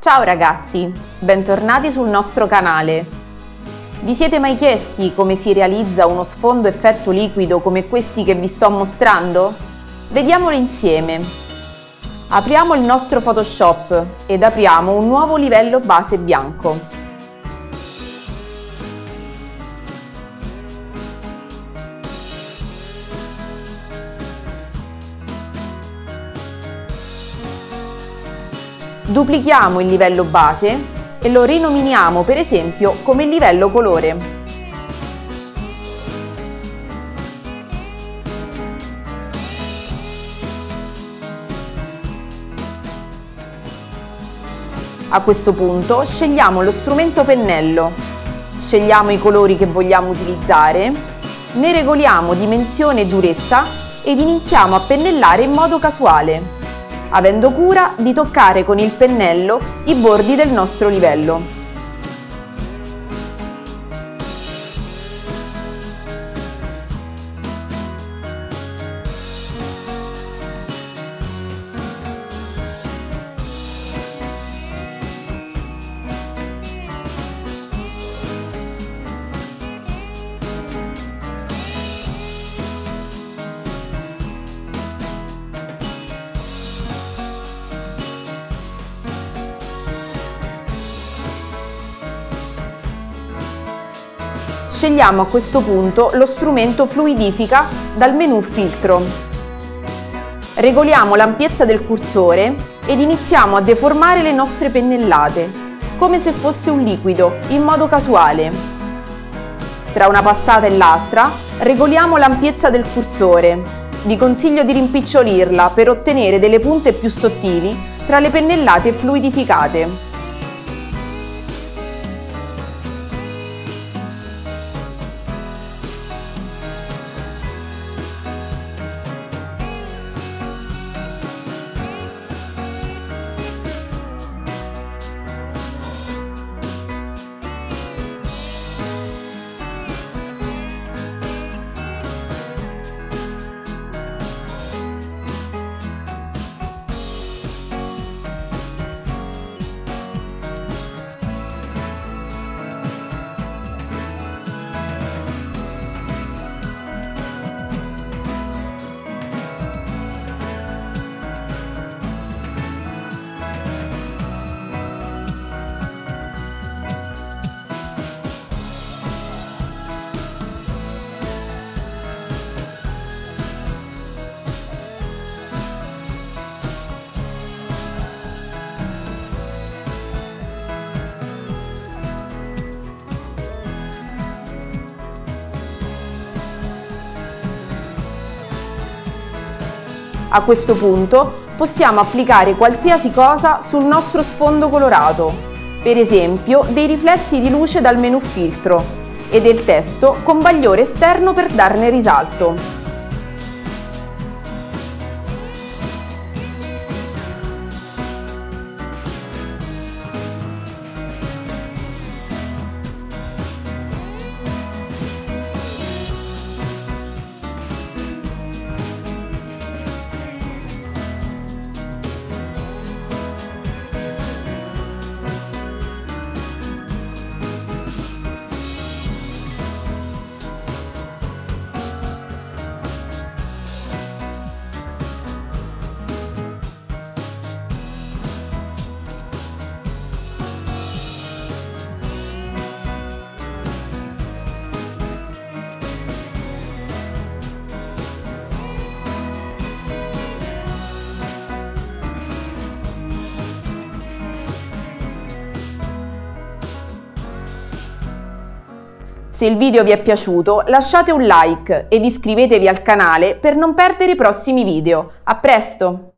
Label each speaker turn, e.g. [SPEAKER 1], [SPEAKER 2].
[SPEAKER 1] Ciao ragazzi, bentornati sul nostro canale. Vi siete mai chiesti come si realizza uno sfondo effetto liquido come questi che vi sto mostrando? Vediamolo insieme. Apriamo il nostro Photoshop ed apriamo un nuovo livello base bianco. Duplichiamo il livello base e lo rinominiamo per esempio come livello colore. A questo punto scegliamo lo strumento pennello, scegliamo i colori che vogliamo utilizzare, ne regoliamo dimensione e durezza ed iniziamo a pennellare in modo casuale avendo cura di toccare con il pennello i bordi del nostro livello. Scegliamo a questo punto lo strumento Fluidifica dal menu Filtro. Regoliamo l'ampiezza del cursore ed iniziamo a deformare le nostre pennellate, come se fosse un liquido, in modo casuale. Tra una passata e l'altra regoliamo l'ampiezza del cursore. Vi consiglio di rimpicciolirla per ottenere delle punte più sottili tra le pennellate fluidificate. A questo punto possiamo applicare qualsiasi cosa sul nostro sfondo colorato, per esempio dei riflessi di luce dal menu filtro e del testo con bagliore esterno per darne risalto. Se il video vi è piaciuto lasciate un like ed iscrivetevi al canale per non perdere i prossimi video. A presto!